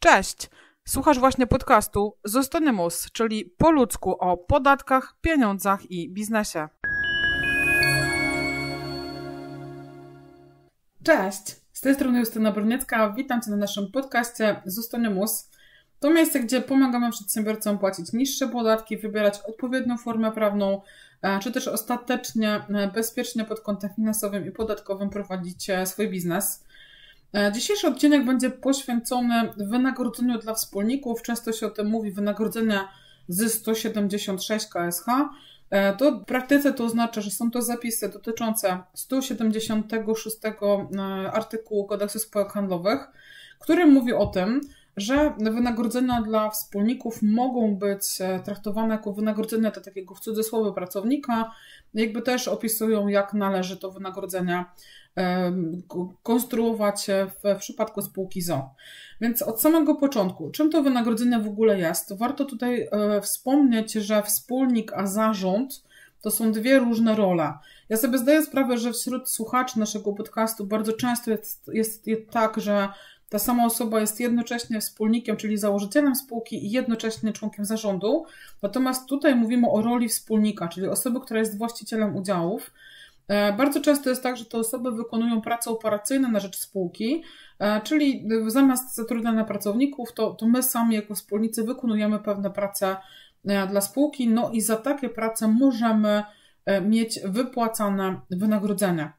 Cześć! Słuchasz właśnie podcastu Zostanimus, czyli po ludzku o podatkach, pieniądzach i biznesie. Cześć! Z tej strony Justyna Broniecka. Witam Cię na naszym podcaście Zostanimus. To miejsce, gdzie pomagamy przedsiębiorcom płacić niższe podatki, wybierać odpowiednią formę prawną, e, czy też ostatecznie e, bezpiecznie pod kątem finansowym i podatkowym prowadzić e, swój biznes. E, dzisiejszy odcinek będzie poświęcony wynagrodzeniu dla wspólników. Często się o tym mówi, wynagrodzenia z 176 KSH. E, to w praktyce to oznacza, że są to zapisy dotyczące 176 e, artykułu kodeksu spółek handlowych, który mówi o tym, że wynagrodzenia dla wspólników mogą być traktowane jako wynagrodzenia dla takiego w cudzysłowie pracownika, jakby też opisują, jak należy to wynagrodzenie konstruować w, przypadku spółki ZO. Więc od samego początku, czym to wynagrodzenie w ogóle jest, to warto tutaj e, wspomnieć, że wspólnik a zarząd to są dwie różne role. Ja sobie zdaję sprawę, że wśród słuchaczy naszego podcastu bardzo często jest, jest, jest tak, że ta sama osoba jest jednocześnie wspólnikiem, czyli założycielem spółki i jednocześnie członkiem zarządu. Natomiast tutaj mówimy o roli wspólnika, czyli osoby, która jest właścicielem udziałów. E, bardzo często jest tak, że te osoby wykonują prace operacyjne na rzecz spółki, e, czyli zamiast zatrudniania pracowników, to, to my sami jako wspólnicy wykonujemy pewne prace e, dla spółki, no i za takie prace możemy mieć wypłacane wynagrodzenia.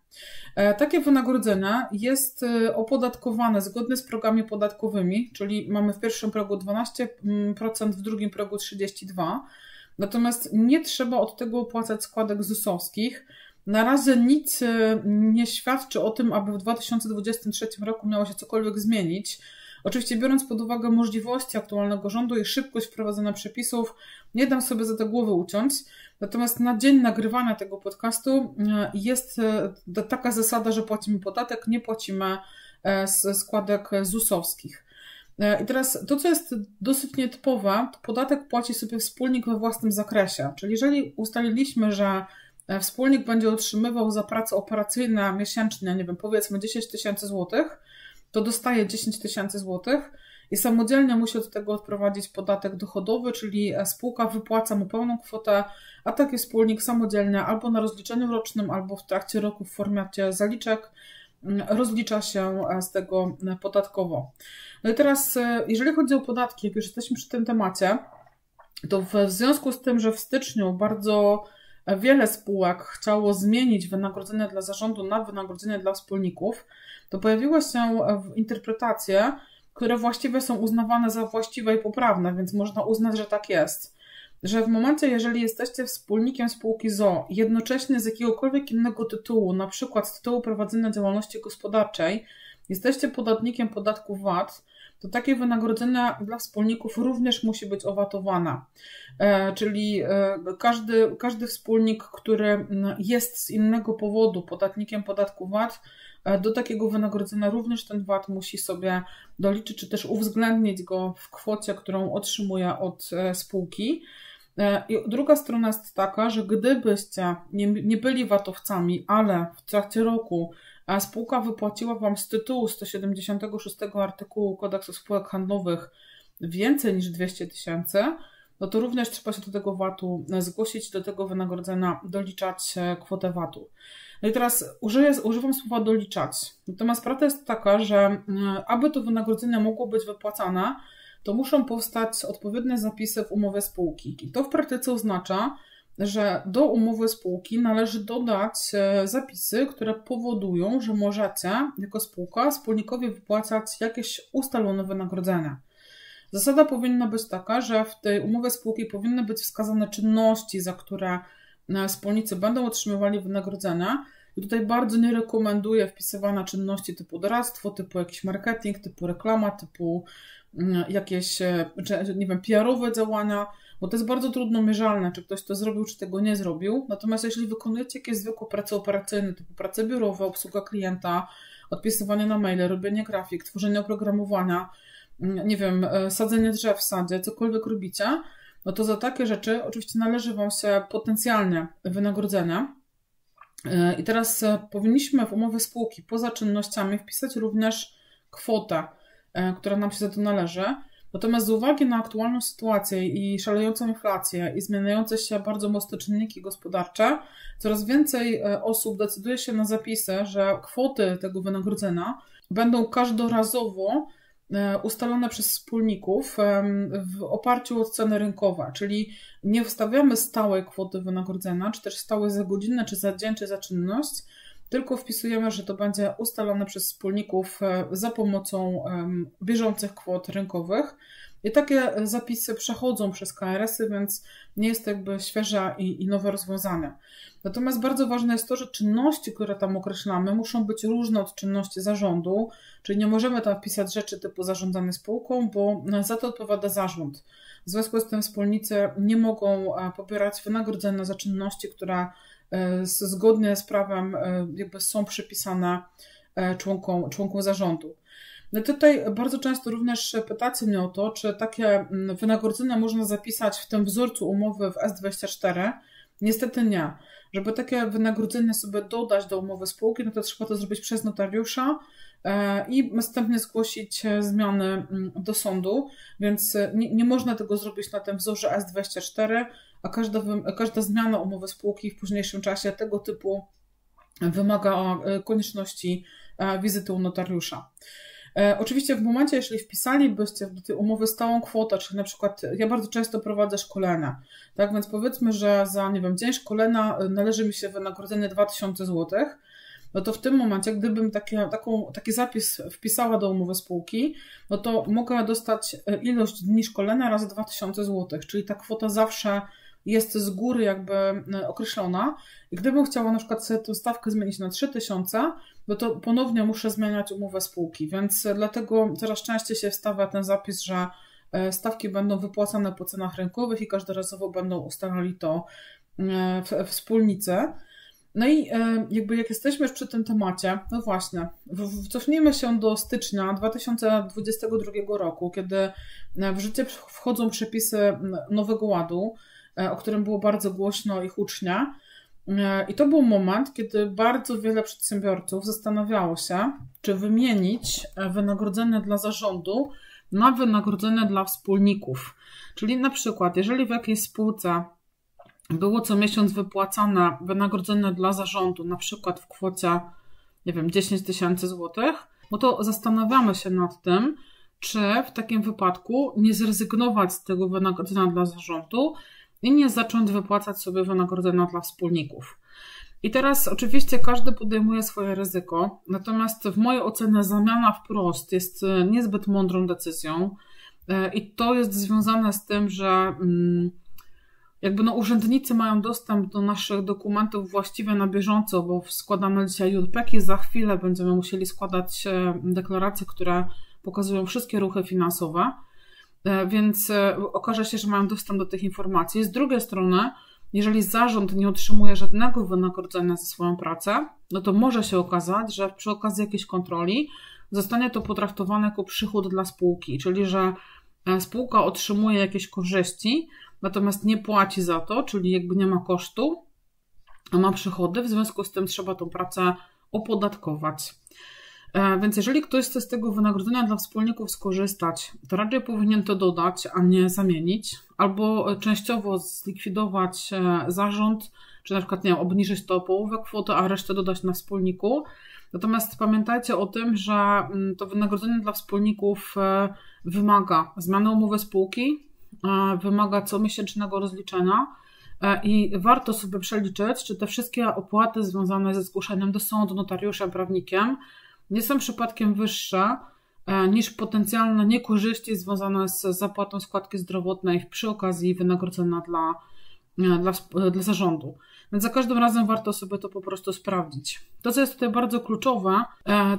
Takie wynagrodzenie jest opodatkowane zgodnie z progami podatkowymi, czyli mamy w pierwszym progu 12%, w drugim progu 32%. Natomiast nie trzeba od tego opłacać składek ZUS-owskich. Na razie nic e, nie świadczy o tym, aby w 2023 roku miało się cokolwiek zmienić. Oczywiście, biorąc pod uwagę możliwości aktualnego rządu i szybkość wprowadzenia przepisów, nie dam sobie za te głowy uciąć. Natomiast na dzień nagrywania tego podcastu e, jest e, taka zasada, że płacimy podatek, nie płacimy składek ZUS-owskich. I teraz to, co jest dosyć nietypowe, to podatek płaci sobie wspólnik we własnym zakresie. Czyli jeżeli ustaliliśmy, że E, wspólnik będzie otrzymywał za pracę operacyjne miesięcznie, nie wiem, powiedzmy 10 tysięcy złotych, to dostaje 10 tysięcy złotych i samodzielnie musi od tego odprowadzić podatek dochodowy, czyli e, spółka wypłaca mu pełną kwotę, a taki wspólnik samodzielnie albo na rozliczeniu rocznym, albo w trakcie roku w formacie zaliczek mm, rozlicza się e, z tego podatkowo. No i teraz, jeżeli chodzi o podatki, jak już jesteśmy przy tym temacie, to w związku z tym, że w styczniu bardzo wiele spółek chciało zmienić wynagrodzenie dla zarządu na wynagrodzenie dla wspólników, to pojawiły się interpretacje, które właściwie są uznawane za właściwe i poprawne, więc można uznać, że tak jest. Że w momencie, jeżeli jesteście wspólnikiem spółki ZO, jednocześnie z jakiegokolwiek innego tytułu, na przykład z tytułu prowadzenia działalności gospodarczej, jesteście podatnikiem podatku VAT, to takie wynagrodzenie dla wspólników również musi być owatowane. E, czyli e, każdy, każdy wspólnik, który jest z innego powodu podatnikiem podatku VAT, e, do takiego wynagrodzenia również ten VAT musi sobie doliczyć, czy też uwzględnić go w kwocie, którą otrzymuje od spółki. I druga strona jest taka, że gdybyście nie, nie byli VAT-owcami, ale w trakcie roku spółka wypłaciła Wam z tytułu 176 artykułu kodeksu spółek handlowych więcej niż 200 tysięcy, no to również trzeba się do tego VAT-u zgłosić, do tego wynagrodzenia doliczać e, kwotę VAT-u. No i teraz użyję, używam słowa doliczać. Natomiast prawda jest taka, że e, aby to wynagrodzenie mogło być wypłacane, to muszą powstać odpowiednie zapisy w umowie spółki. I to w praktyce oznacza, że do umowy spółki należy dodać e, zapisy, które powodują, że możecie jako spółka wspólnikowi wypłacać jakieś ustalone wynagrodzenia. Zasada powinna być taka, że w tej umowie spółki powinny być wskazane czynności, za które e, wspólnicy będą otrzymywali wynagrodzenia. I tutaj bardzo nie rekomenduję wpisywania czynności typu doradztwo, typu jakiś marketing, typu reklama, typu mm, jakieś, e, nie wiem, PR-owe działania bo to jest bardzo trudno mierzalne, czy ktoś to zrobił, czy tego nie zrobił. Natomiast jeśli wykonujecie jakieś zwykłe prace operacyjne, typu prace biurowe, obsługa klienta, odpisywanie na maile, robienie grafik, tworzenie oprogramowania, mm, nie wiem, e, sadzenie drzew w sadzie, cokolwiek robicie, no to za takie rzeczy oczywiście należy Wam się potencjalnie wynagrodzenie. E, I teraz e, powinniśmy w umowie spółki poza czynnościami wpisać również kwotę która nam się za to należy. Natomiast z uwagi na aktualną sytuację i szalejącą inflację i zmieniające się bardzo mocno czynniki gospodarcze, coraz więcej osób decyduje się na zapisy, że kwoty tego wynagrodzenia będą każdorazowo E, ustalone przez wspólników w oparciu o ceny rynkowe, czyli nie wstawiamy stałej kwoty wynagrodzenia, czy też stałej za godzinę, czy za dzień, czy za czynność, tylko wpisujemy, że to będzie ustalone przez wspólników e, za pomocą bieżących kwot rynkowych. I takie zapisy przechodzą przez KRS-y, więc nie jest to jakby świeże i, i nowe rozwiązanie. Natomiast bardzo ważne jest to, że czynności, które tam określamy, muszą być różne od czynności zarządu, czyli nie możemy tam wpisać rzeczy typu zarządzanie spółką, bo za to odpowiada zarząd. W związku z tym wspólnicy nie mogą e, pobierać wynagrodzenia za czynności, które e, zgodnie z prawem e, jakby są przypisane członkom, członkom zarządu. No tutaj bardzo często również pytacie mnie o to, czy takie mm, wynagrodzenia można zapisać w tym wzorcu umowy w S24. Niestety nie. Żeby takie wynagrodzenie sobie dodać do umowy spółki, no to trzeba to zrobić przez notariusza e, i następnie zgłosić e, zmiany mm, do sądu, więc e, nie, nie można tego zrobić na tym wzorze S24, a każda, każda zmiana umowy spółki w późniejszym czasie tego typu wymaga konieczności wizyty u notariusza. E, oczywiście w momencie, jeśli wpisalibyście do tej umowy stałą kwotę, czyli na przykład ja bardzo często prowadzę szkolenia, tak? Więc powiedzmy, że za, nie wiem, dzień szkolenia e, należy mi się wynagrodzenie 2000 zł, no to w tym momencie, gdybym takie, taką, taki zapis wpisała do umowy spółki, no to mogę dostać e, ilość dni szkolenia razy 2000 zł, czyli ta kwota zawsze jest z góry jakby określona. I gdybym chciała na przykład sobie tę stawkę zmienić na 3000, no to ponownie muszę zmieniać umowę spółki, więc dlatego coraz częściej się wstawia ten zapis, że e, stawki będą wypłacane po cenach rynkowych i każdorazowo będą ustalali to e, wspólnicy. No i e, jakby jak jesteśmy już przy tym temacie, no właśnie, cofnijmy się do stycznia 2022 roku, kiedy w życie wchodzą przepisy Nowego Ładu, o którym było bardzo głośno i hucznie. E, I to był moment, kiedy bardzo wiele przedsiębiorców zastanawiało się, czy wymienić e, wynagrodzenie dla zarządu na wynagrodzenie dla wspólników. Czyli na przykład, jeżeli w jakiejś spółce było co miesiąc wypłacane wynagrodzenie dla zarządu, na przykład w kwocie, nie wiem, 10 tysięcy złotych, no to zastanawiamy się nad tym, czy w takim wypadku nie zrezygnować z tego wynagrodzenia dla zarządu i nie zacząć wypłacać sobie wynagrodzenia dla wspólników. I teraz oczywiście każdy podejmuje swoje ryzyko, natomiast w mojej ocenie zamiana wprost jest e, niezbyt mądrą decyzją e, i to jest związane z tym, że mm, jakby no urzędnicy mają dostęp do naszych dokumentów właściwie na bieżąco, bo składamy dzisiaj JPEG i za chwilę będziemy musieli składać deklaracje, które pokazują wszystkie ruchy finansowe. E, więc e, okaże się, że mają dostęp do tych informacji. Z drugiej strony, jeżeli zarząd nie otrzymuje żadnego wynagrodzenia za swoją pracę, no to może się okazać, że przy okazji jakiejś kontroli zostanie to potraktowane jako przychód dla spółki, czyli że e, spółka otrzymuje jakieś korzyści, natomiast nie płaci za to, czyli jakby nie ma kosztu, a ma przychody, w związku z tym trzeba tą pracę opodatkować. E, więc jeżeli ktoś chce z tego wynagrodzenia dla wspólników skorzystać, to raczej powinien to dodać, a nie zamienić, albo częściowo zlikwidować e, zarząd, czy na przykład nie wiem, obniżyć to o połowę kwoty, a resztę dodać na wspólniku. Natomiast pamiętajcie o tym, że mm, to wynagrodzenie dla wspólników e, wymaga zmiany umowy spółki, wymaga comiesięcznego rozliczenia i warto sobie przeliczyć, czy te wszystkie opłaty związane ze zgłoszeniem do sądu, notariuszem, prawnikiem nie są przypadkiem wyższe e, niż potencjalne niekorzyści związane z zapłatą składki zdrowotnej przy okazji wynagrodzenia dla, e, dla, e, dla zarządu. Więc za każdym razem warto sobie to po prostu sprawdzić. To, co jest tutaj bardzo kluczowe,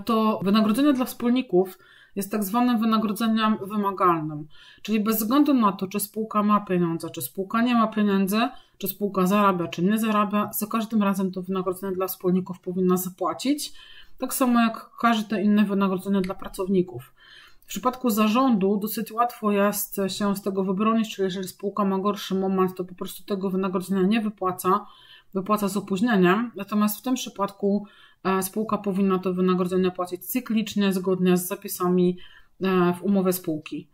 to wynagrodzenie dla wspólników jest tak zwanym wynagrodzeniem wymagalnym. Czyli bez względu na to, czy spółka ma pieniądze, czy spółka nie ma pieniędzy, czy spółka zarabia, czy nie zarabia, za każdym razem to wynagrodzenie dla wspólników powinna zapłacić tak samo jak każde inne wynagrodzenie dla pracowników. W przypadku zarządu dosyć łatwo jest się z tego wybronić, czyli jeżeli spółka ma gorszy moment, to po prostu tego wynagrodzenia nie wypłaca, wypłaca z opóźnieniem. Natomiast w tym przypadku e, spółka powinna to wynagrodzenie płacić cyklicznie, zgodnie z zapisami w umowę spółki.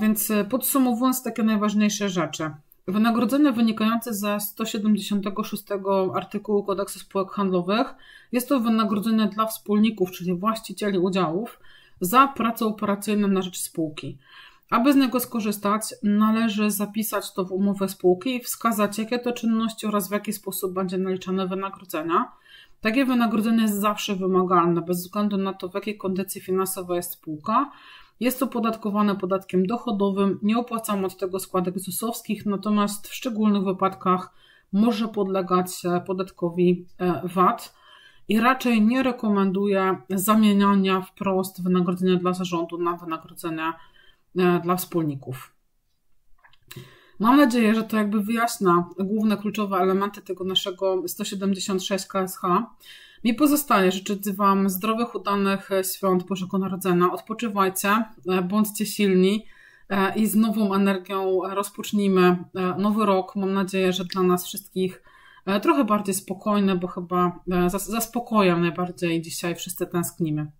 Więc podsumowując takie najważniejsze rzeczy. Wynagrodzenie wynikające ze 176 artykułu kodeksu spółek handlowych jest to wynagrodzenie dla wspólników, czyli właścicieli udziałów, za pracę operacyjną na rzecz spółki. Aby z niego skorzystać, należy zapisać to w umowę spółki i wskazać, jakie to czynności oraz w jaki sposób będzie naliczane wynagrodzenia. Takie wynagrodzenie jest zawsze wymagalne, bez względu na to, w jakiej kondycji finansowej jest spółka. Jest to podatkowane podatkiem dochodowym, nie opłacamy od tego składek ZUS-owskich, natomiast w szczególnych wypadkach może podlegać podatkowi e, VAT i raczej nie rekomenduję zamieniania wprost wynagrodzenia dla zarządu na wynagrodzenia e, dla wspólników. Mam nadzieję, że to jakby wyjaśnia główne kluczowe elementy tego naszego 176 KSH. Mi pozostaje życzyć Wam zdrowych, udanych świąt Bożego Narodzenia. Odpoczywajcie, e, bądźcie silni e, i z nową energią rozpocznijmy nowy rok. Mam nadzieję, że dla nas wszystkich E, trochę bardziej spokojne, bo chyba e, za, za spokojem najbardziej dzisiaj wszyscy tęsknimy.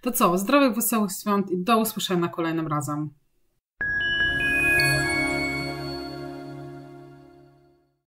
To co, zdrowych, wesołych świąt i do usłyszenia kolejnym razem.